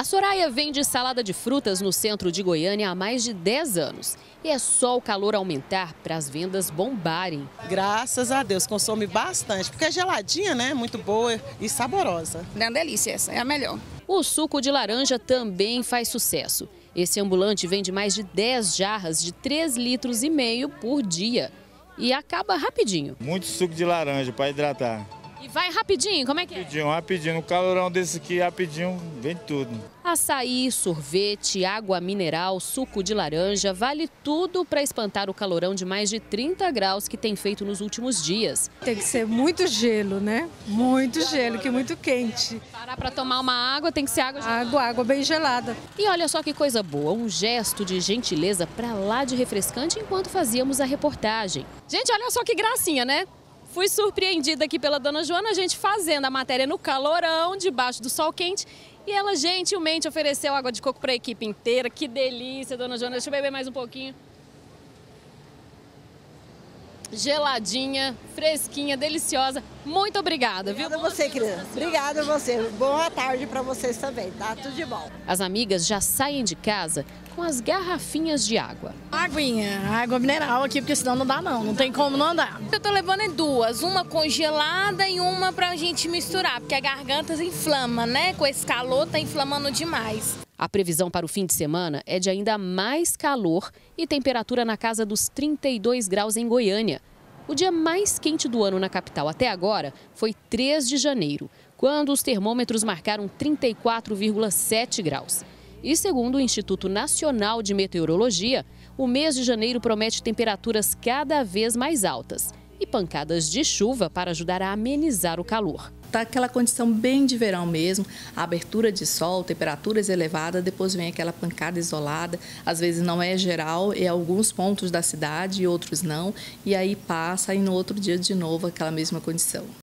A Soraya vende salada de frutas no centro de Goiânia há mais de 10 anos. E é só o calor aumentar para as vendas bombarem. Graças a Deus, consome bastante, porque é geladinha, né? Muito boa e saborosa. É uma delícia essa, é a melhor. O suco de laranja também faz sucesso. Esse ambulante vende mais de 10 jarras de 3 litros e meio por dia. E acaba rapidinho. Muito suco de laranja para hidratar. E vai rapidinho, como é que é? Rapidinho, rapidinho. No calorão desse aqui, rapidinho, vem tudo. Açaí, sorvete, água mineral, suco de laranja, vale tudo para espantar o calorão de mais de 30 graus que tem feito nos últimos dias. Tem que ser muito gelo, né? Muito gelo, que é muito quente. Parar para tomar uma água tem que ser água gelada. Água, água bem gelada. E olha só que coisa boa, um gesto de gentileza para lá de refrescante enquanto fazíamos a reportagem. Gente, olha só que gracinha, né? Fui surpreendida aqui pela dona Joana, a gente fazendo a matéria no calorão, debaixo do sol quente. E ela gentilmente ofereceu água de coco para a equipe inteira. Que delícia, dona Joana. Deixa eu beber mais um pouquinho. Geladinha, fresquinha, deliciosa. Muito obrigada, viu? Obrigada a você, querida. Obrigada a você. Boa tarde para vocês também, tá? Tudo de bom. As amigas já saem de casa com as garrafinhas de água. Aguinha, água mineral aqui, porque senão não dá não, não tem como não andar. Eu tô levando em duas, uma congelada e uma pra gente misturar, porque a garganta inflama, né? Com esse calor tá inflamando demais. A previsão para o fim de semana é de ainda mais calor e temperatura na casa dos 32 graus em Goiânia. O dia mais quente do ano na capital até agora foi 3 de janeiro, quando os termômetros marcaram 34,7 graus. E segundo o Instituto Nacional de Meteorologia, o mês de janeiro promete temperaturas cada vez mais altas e pancadas de chuva para ajudar a amenizar o calor. Está aquela condição bem de verão mesmo, abertura de sol, temperaturas elevadas, depois vem aquela pancada isolada, às vezes não é geral, em alguns pontos da cidade e outros não, e aí passa e no outro dia de novo aquela mesma condição.